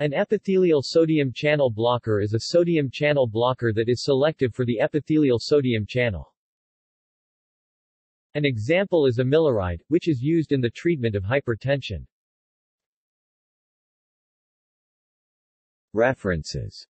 An epithelial sodium channel blocker is a sodium channel blocker that is selective for the epithelial sodium channel. An example is amiloride, which is used in the treatment of hypertension. References